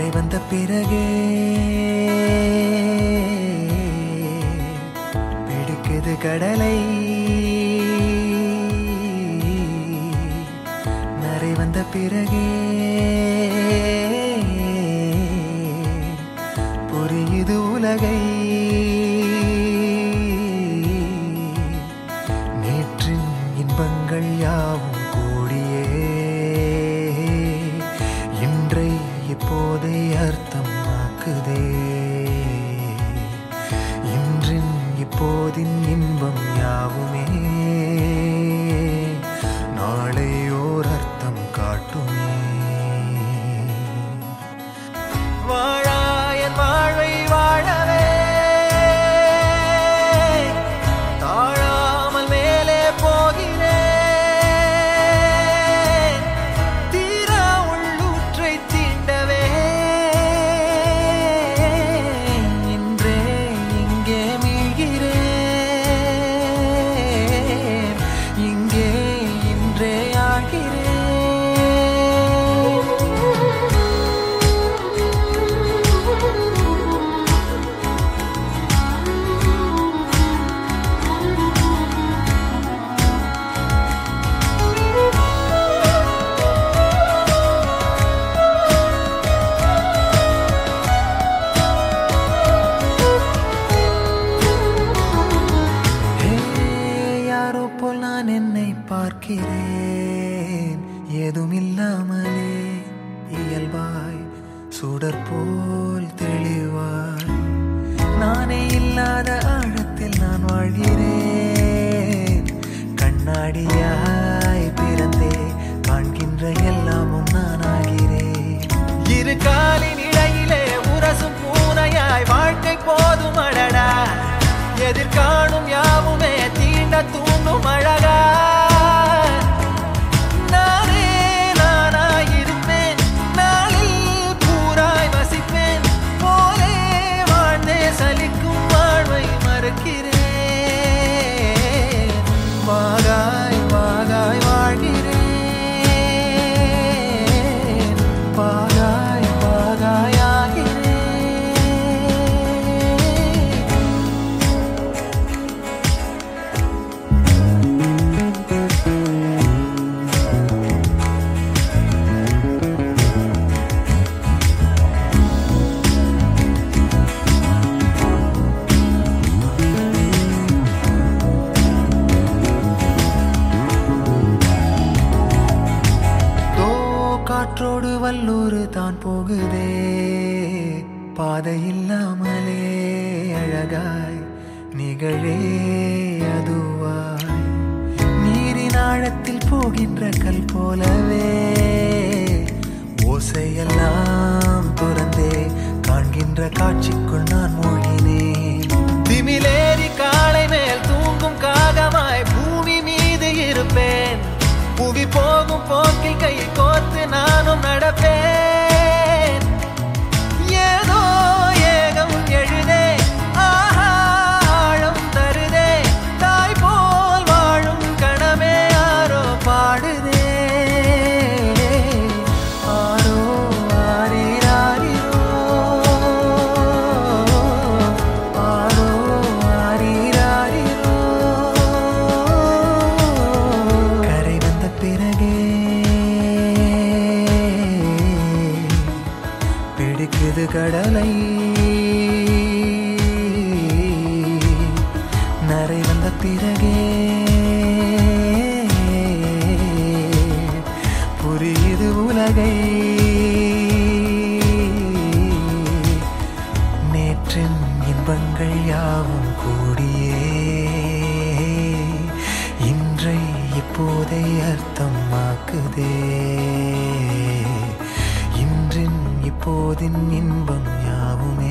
கரை வந்த பிறகே பிடிக்குது கடலை. நரை வந்த பிறகே புரியுது உலகை. இப்போதின் இன்பம் யாவுமே சுடர் போல் தெளிவாய். நானே இல்லாத ஆழத்தில் நான் வாழ்கிறேன். கண்ணாடியாய் பிறந்தே காண்கின்ற எல்லாமும் நான் ஆகிறேன் இரு காலின் இடையிலே உரசும் பூனையாய் வாழ்க்கை போதும் அடடா. எதிர்காணும் யாவுமே தீண்ட தூண்டும் அழகா. போகின்ற கல் போலவே. ஓசையெல்லாம் துறந்தே காண்கின்ற காட்சிக்குள் நான் மூழ்கினேன். திமிலேறி காலை மேல் தூங்கும் காகமாய் பூமி மீது இருப்பேன். புவி போகும் போக்கில் கையில் கடலை இன்பம் யாவுமே